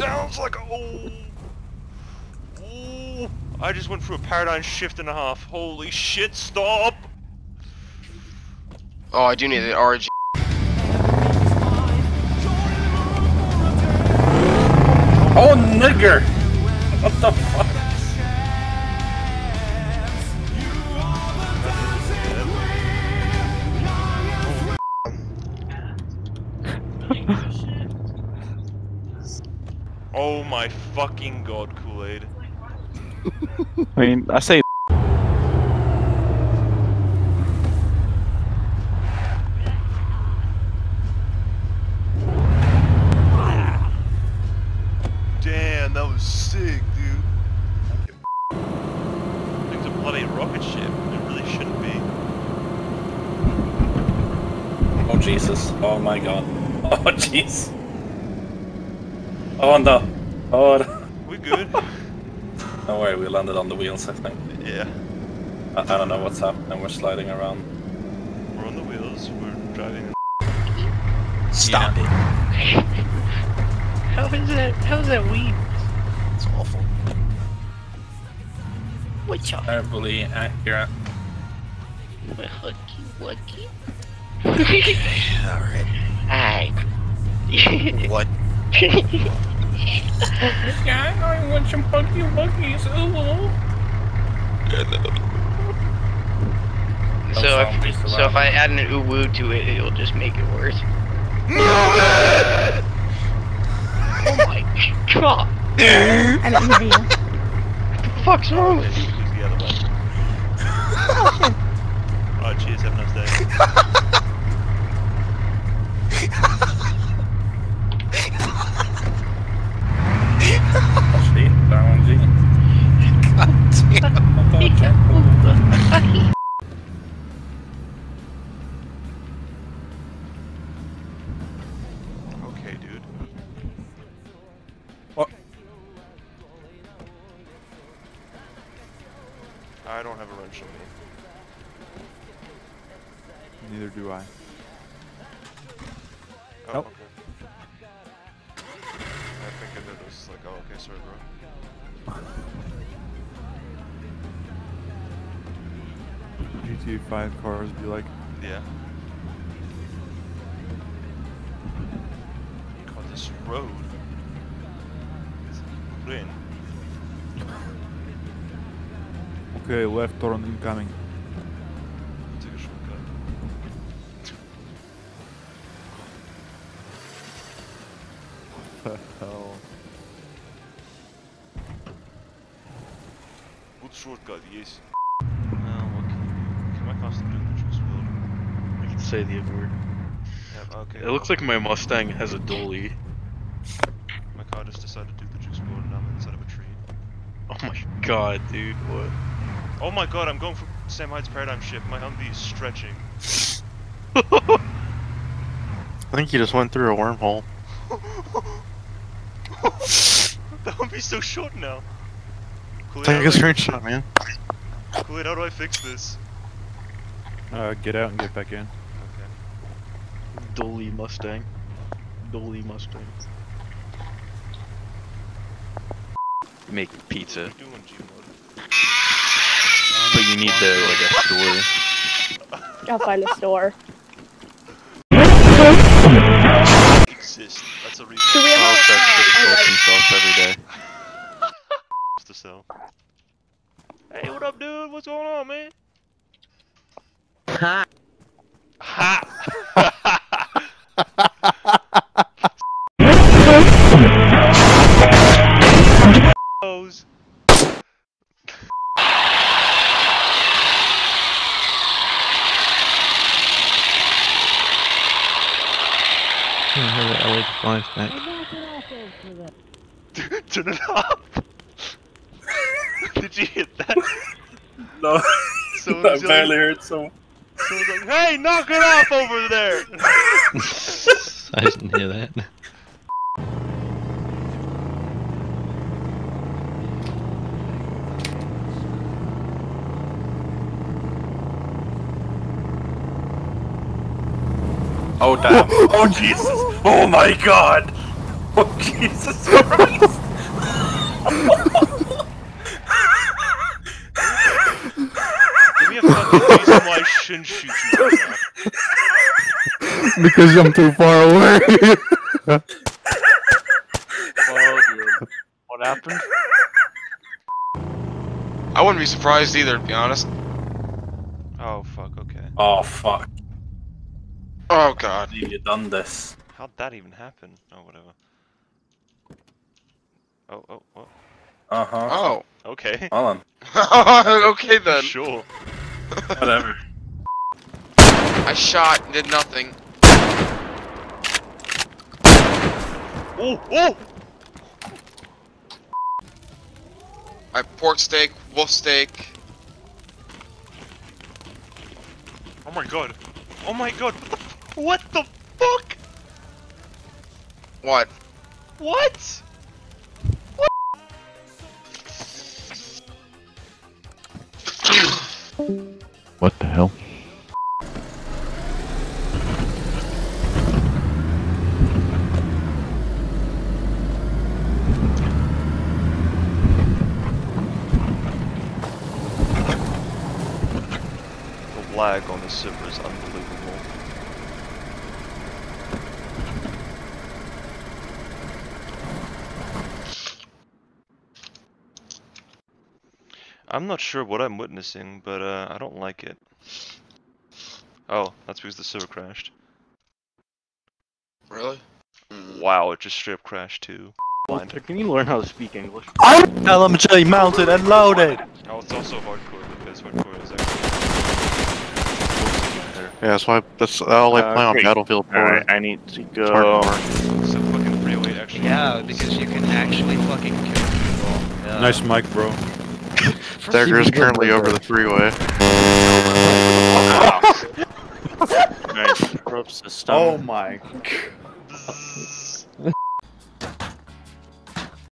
sounds like a... Oh. Oh. I just went through a paradigm shift and a half. Holy shit, stop! Oh, I do need the RG. Oh, nigger! What the fuck? Oh my fucking god, Kool-Aid. I mean, I say Damn, that was sick, dude. Thing's a bloody rocket ship. It really shouldn't be. Oh, Jesus. Oh, my God. Oh, jeez. Oh, no. Oh, no. We good? Don't worry, we landed on the wheels, I think. yeah. I, I don't know what's happening. We're sliding around. We're on the wheels. We're driving. Stop it. How is that? How is that weed? It's awful. What's up? Terribly accurate. Hooky wookie. Alright. Hi. What? Yeah, I want some huggy wuggies. Ooh. so if, so if I add an uwu to it, it'll just make it worse. Oh my god! I don't hear you. What the fuck's wrong with you? Please the other way. Alright, oh, cheers. Have a nice day. I don't have a wrench on me. neither do I. Oh, Nope. okay. I think I did like, oh, okay, sorry, bro. GTA 5 cars be like, Yeah. God, this road. is clean. Okay, left turn incoming. Take shortcut. the hell? Good shortcut, yes. Now, what can you Can my custom do the juice build? I can say the word. Yeah, okay. It looks like my Mustang has a dolly. My car just decided to do the juice board and I'm inside of a tree. Oh my god, dude, what? Oh my god, I'm going for Sam Hyde's paradigm shift. My Humvee is stretching. I think you just went through a wormhole. the Humvee's so short now. Kool-Aid, Take how a do I- screenshot, man. Kool-Aid, how do I fix this? Uh, get out and get back in. Okay. Dolly Mustang. Dolly Mustang. Make pizza, What are you doing, G-Mode? but you need the like a store. I'll find a store. Exist. That's a reason Do we have I'll a, to alright. every day. to sell. Hey, what up, dude? What's going on, man? Ha! Hose. Turn it off. Did you hit that? No, Someone I barely yelling- heard some. someone's like, "Hey, knock it off over there!" I didn't hear that. Oh damn! oh Jesus! Oh my God! Oh Jesus Christ! Give me a fucking reason why I shouldn't shoot you right now. because I'm too far away. Oh, What happened? I wouldn't be surprised either, to be honest. Oh fuck, okay. Oh fuck! Oh god. You've done this? How'd that even happen? Oh, whatever. Oh, oh, oh. Uh huh. Oh. Okay. Hold on. okay then. Sure. Whatever. I shot and did nothing. Oh, oh! I pork steak, wolf steak. Oh my god. Oh my god. What the, f- what the? What? What? What the hell? The lag on the server is unbelievable. I'm not sure what I'm witnessing, but uh, I don't like it. Oh, that's because the server crashed. Really? Wow, it just straight up crashed too. Can you learn how to speak English? I'm LMG mounted and loaded. Oh, it's also hardcore because hardcore is actually. Yeah, that's why that's all I Uh, play on great. Battlefield 4. Alright, I need to go. It's a fucking 308 actually. Yeah, because you can actually fucking kill people. Yeah. nice mic, bro. Dagger is currently over the freeway. Nice. Rope system. Oh my. Bzzz.